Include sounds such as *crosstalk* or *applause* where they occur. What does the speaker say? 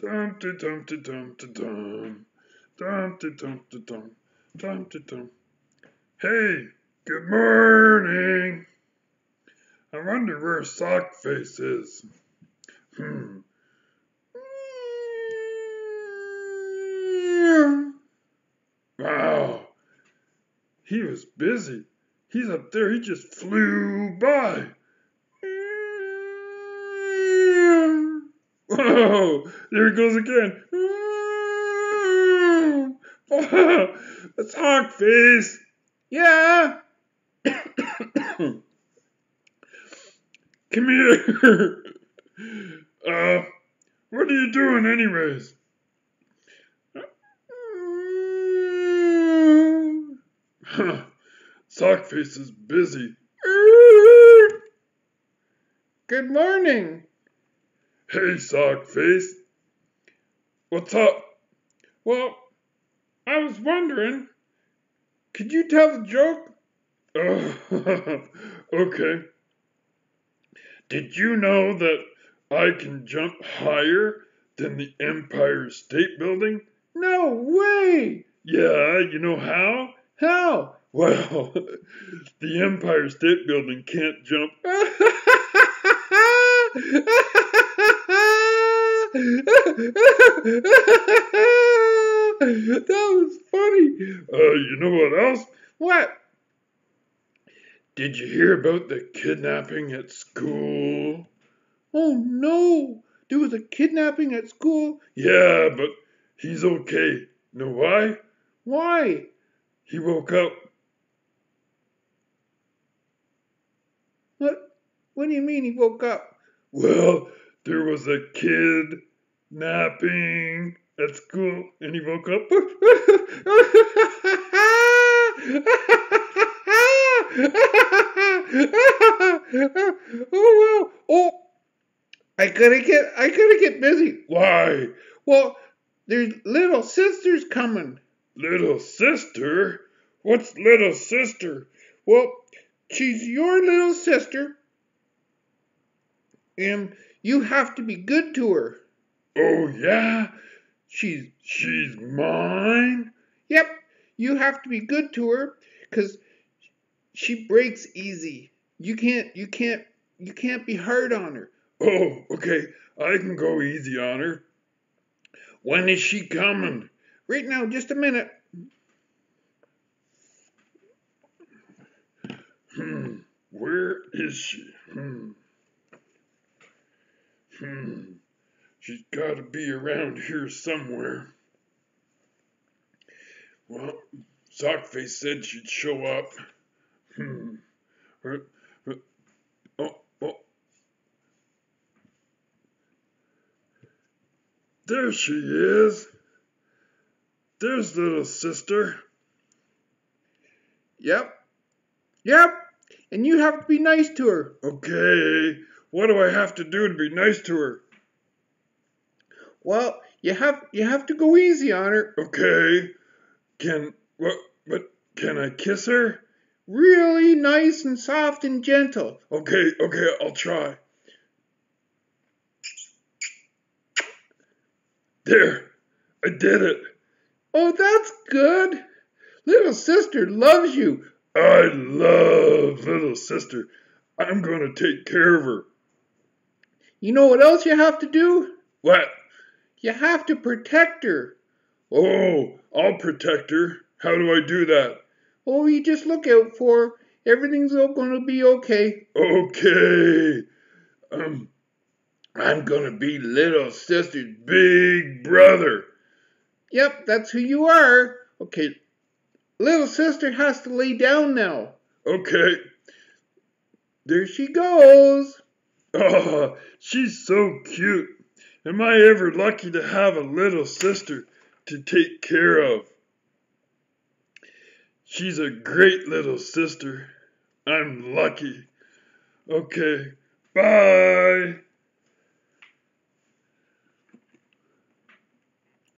Dum to dum to dum to dum. Dum to dum to dum. Dum to dum. Hey, good morning. I wonder where Sockface is. Hmm. Wow. He was busy. He's up there. He just flew by. *laughs* Whoa! There he goes again. *laughs* That's Hawkface. Yeah. *coughs* Come here. *laughs* Uh, what are you doing, anyways? Sockface is busy. Good morning. Hey, Sockface. What's up? Well, I was wondering, could you tell the joke? Oh, *laughs* okay. Did you know that I can jump higher than the Empire State Building? No way! Yeah, you know how? How? Well, *laughs* the Empire State Building can't jump. *laughs* that was funny. Uh, you know what else? What? Did you hear about the kidnapping at school? Oh no! There was a kidnapping at school? Yeah, but he's okay. Know why? Why? He woke up. What? What do you mean he woke up? Well, there was a kid napping at school and he woke up. *laughs* oh wow! Oh, I gotta get I gotta get busy. Why? Well, there's little sisters coming. Little sister? What's little sister? Well, she's your little sister, and you have to be good to her. Oh yeah? She's She's mine? yep. You have to be good to her, cause she breaks easy. You can't you can't you can't be hard on her. Oh, okay. I can go easy on her. When is she coming? Right now, just a minute. Hmm. Where is she? Hmm. Hmm. She's got to be around here somewhere. Well, Sockface said she'd show up. Hmm. Oh, oh. There she is. There's little sister. Yep. Yep. And you have to be nice to her. Okay. What do I have to do to be nice to her? Well, you have you have to go easy on her. Okay. Can what what can I kiss her? Really nice and soft and gentle. Okay, okay, I'll try. There. I did it. Oh, that's good. Little sister loves you. I love little sister. I'm going to take care of her. You know what else you have to do? What? You have to protect her. Oh, I'll protect her. How do I do that? Oh, you just look out for her. Everything's all going to be okay. Okay. Um, I'm gonna be little sister's big brother. Yep, that's who you are. Okay. Little sister has to lay down now. Okay. There she goes. *laughs* Oh, she's so cute. Am I ever lucky to have a little sister to take care of? She's a great little sister. I'm lucky. Okay. Bye.